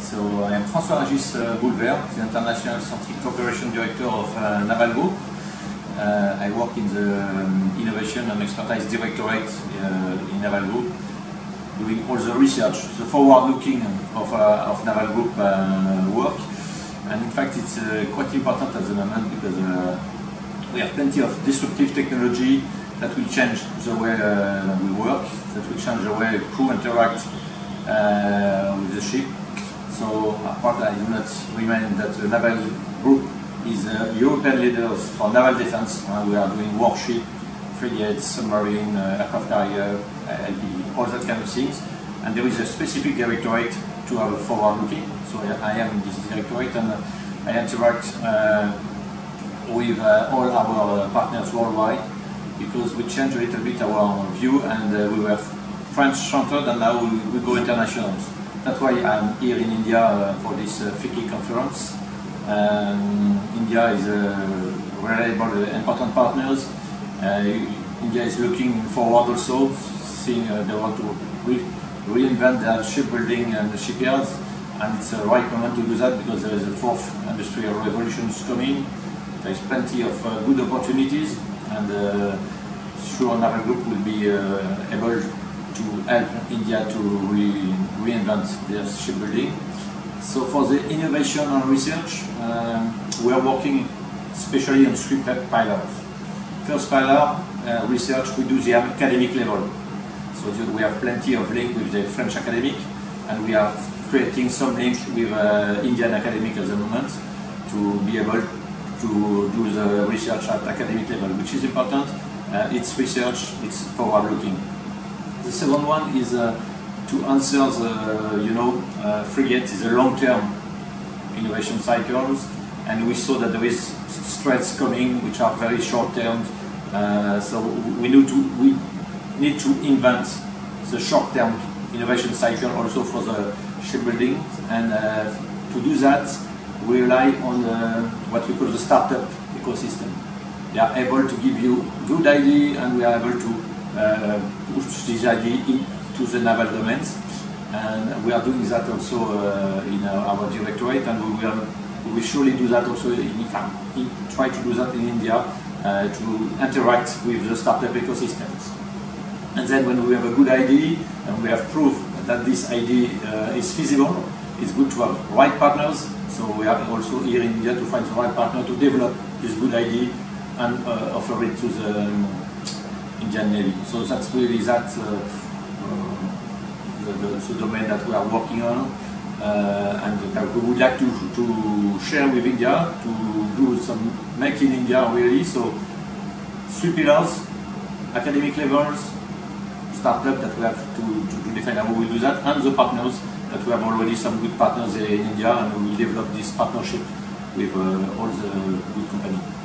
So I am François Régis uh, Boulvert, the International Scientific Cooperation Director of uh, Naval Group. Uh, I work in the um, Innovation and Expertise Directorate uh, in Naval Group, doing all the research, the forward-looking of, uh, of Naval Group uh, work. And in fact, it's uh, quite important at the moment because we have plenty of disruptive technology that will change the way we work, that will change the way crew interact with the ship. So apart, I do not remind that the naval group is uh, European leaders for naval defense. Uh, we are doing warship, frigates, submarine, uh, aircraft carrier, uh, all that kind of things. And there is a specific directorate to have a forward looking. So I, I am this directorate and uh, I interact uh, with all our partners worldwide because we changed a little bit our view and we were French centered and now we, we go international. That's why I'm here in India uh, for this uh, FICCI conference. Um, India is a reliable, uh, important partners. Uh, India is looking forward also, seeing they want to re- reinvent their shipbuilding and the shipyards. And it's the right moment to do that because there is a fourth industrial revolution coming. There is plenty of good opportunities and sure Naval Group will be able to help India to re- reinvent their shipbuilding. So for the innovation and research, um, we are working especially on three pi- pillars. First pillar, uh, research, we do the academic level. So we have plenty of link with the French academic and we are creating some link with uh, Indian academic at the moment to be able to do the research at academic level, which is important. Uh, it's research, it's forward-looking. The second one is uh, to answer the, you know, uh, frigate is a long-term innovation cycles, and we saw that there is threats coming which are very short-term. Uh, so we need to we need to invent the short-term innovation cycle also for the shipbuilding, and to do that, we rely on uh, what we call the startup ecosystem. They are able to give you good idea, and we are able to push this idea into the naval domains. And we are doing that also uh, in our, directorate, and we will, we surely do that also in, in try to do that in India uh, to interact with the startup ecosystems. And then when we have a good idea and we have proof that this idea uh, is feasible, it's good to have right partners. So we are also here in India to find the right partner to develop this good idea and uh, offer it to the Indian So that's really that uh, uh, the, the, the domain that we are working on. Uh, and that we would like to, to share with India to do some make in India really. So three pillars, academic levels, startup that we have to, to, to define how we will do that, and the partners that we have already some good partners in India, and we will develop this partnership with uh, all the good companies.